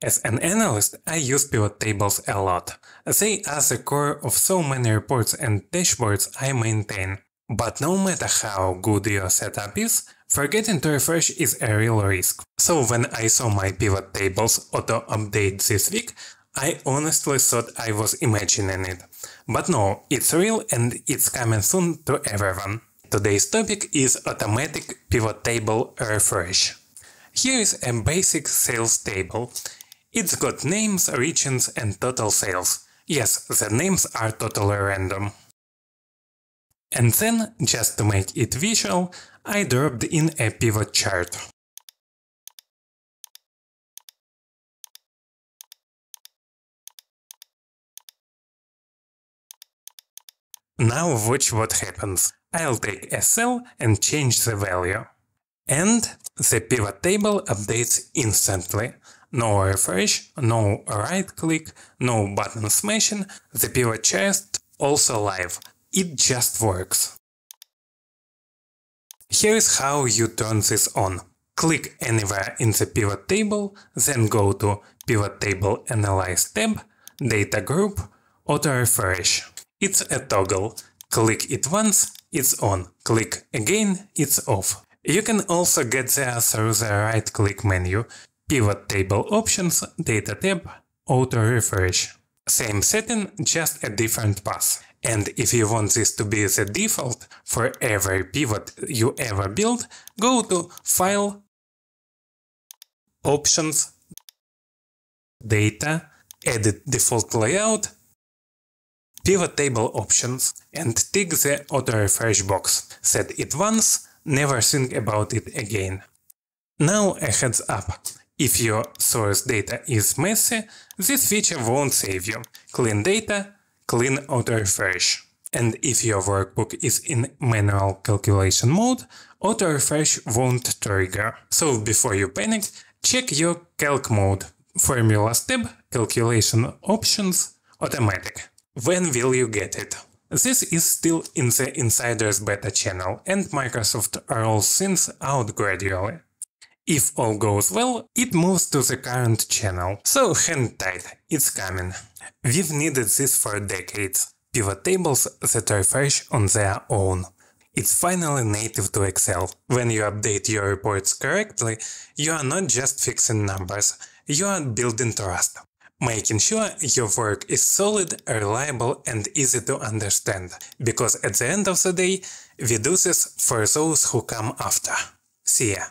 As an analyst, I use pivot tables a lot. They are the core of so many reports and dashboards I maintain. But no matter how good your setup is, forgetting to refresh is a real risk. So when I saw my pivot tables auto-update this week, I honestly thought I was imagining it. But no, it's real and it's coming soon to everyone. Today's topic is automatic pivot table refresh. Here is a basic sales table. It's got names, regions and total sales. Yes, the names are totally random. And then, just to make it visual, I dropped in a pivot chart. Now watch what happens. I'll take a cell and change the value. And the pivot table updates instantly. No refresh, no right click, no button smashing, the pivot chart also live. It just works. Here's how you turn this on. Click anywhere in the pivot table, then go to Pivot Table Analyze tab, Data Group, Auto Refresh. It's a toggle. Click it once, it's on. Click again, it's off. You can also get there through the right-click menu, Pivot Table Options, Data tab, Auto Refresh. Same setting, just a different path. And if you want this to be the default for every pivot you ever build, go to File, Options, Data, Edit Default Layout, Pivot Table Options, and tick the Auto Refresh box. Set it once, never think about it again. Now a heads up. If your source data is messy, this feature won't save you. Clean data, clean auto refresh. And if your workbook is in manual calculation mode, auto refresh won't trigger. So before you panic, check your calc mode. Formulas tab, calculation options, automatic. When will you get it? This is still in the insiders beta channel and Microsoft rolls things out gradually. If all goes well, it moves to the current channel, so hang tight, it's coming. We've needed this for decades. Pivot tables that refresh on their own. It's finally native to Excel. When you update your reports correctly, you are not just fixing numbers, you are building trust. Making sure your work is solid, reliable and easy to understand. Because at the end of the day, we do this for those who come after. See ya!